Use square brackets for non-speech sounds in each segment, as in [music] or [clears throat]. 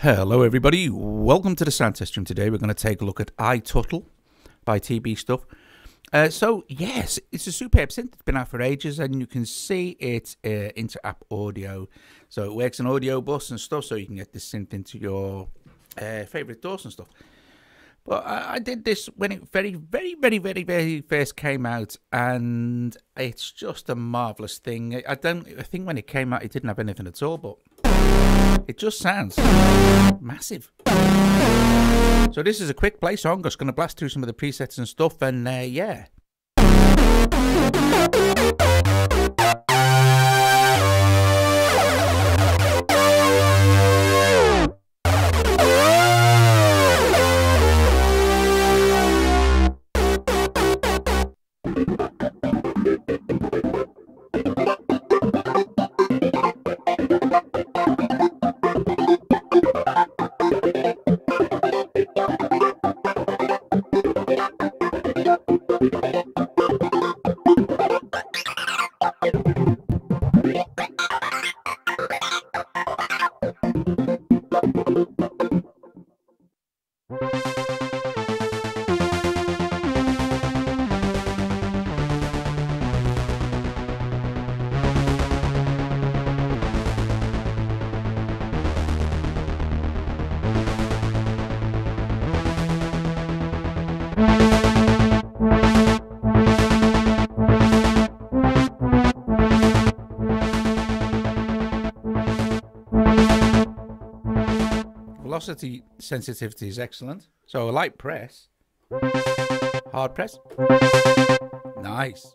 Hello, everybody. Welcome to the sound test room. Today, we're going to take a look at iTuttle by TB Stuff. Uh, so, yes, it's a superb synth. It's been out for ages, and you can see it's uh, inter-app audio. So it works on Audiobus and stuff, so you can get this synth into your uh, favorite DAWs and stuff. But I, I did this when it very, very, very, very, very first came out, and it's just a marvelous thing. I don't. I think when it came out, it didn't have anything at all, but it just sounds massive. So this is a quick play, so I'm just going to blast through some of the presets and stuff, and uh, yeah. Velocity sensitivity is excellent. So a light press, hard press, nice.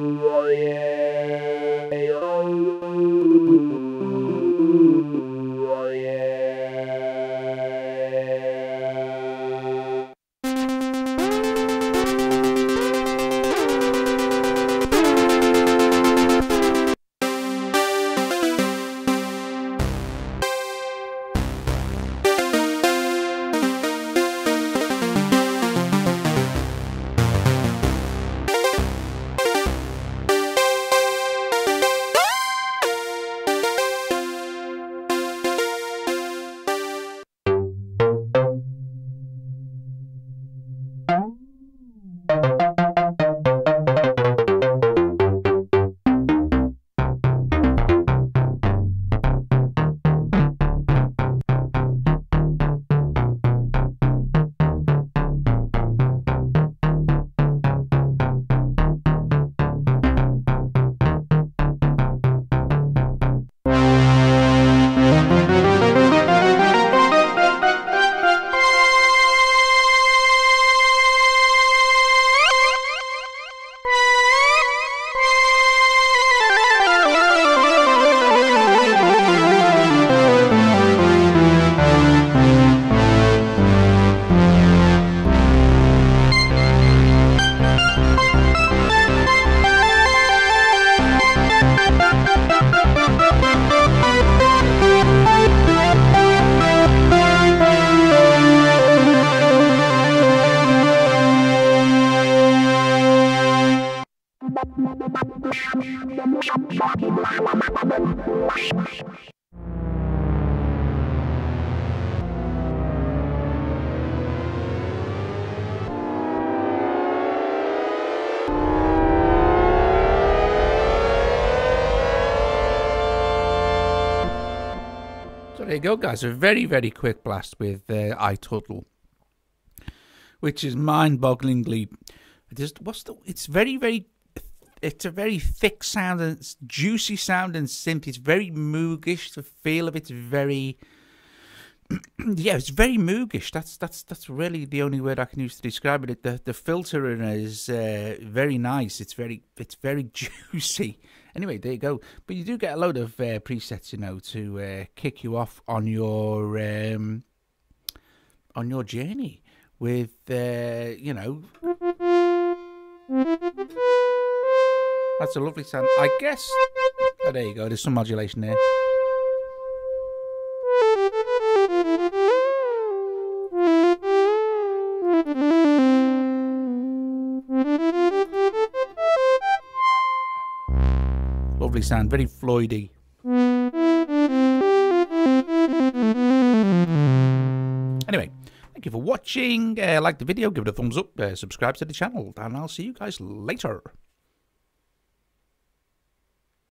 Yeah. So there you go, guys. A very, very quick blast with uh, iTuttle, which is mind-bogglingly. Just what's the? It's very, very. It's a very thick sound and it's juicy sound and synth. It's very moogish. The feel of it's very [clears throat] yeah, it's very moogish. That's that's that's really the only word I can use to describe it. The the filtering is uh, very nice. It's very it's very [laughs] juicy. Anyway, there you go. But you do get a load of uh, presets, you know, to uh, kick you off on your um, on your journey with uh, you know. That's a lovely sound. I guess. Oh, there you go. There's some modulation there. Lovely sound, very Floydy. Anyway, thank you for watching. Uh, like the video, give it a thumbs up, uh, subscribe to the channel, and I'll see you guys later.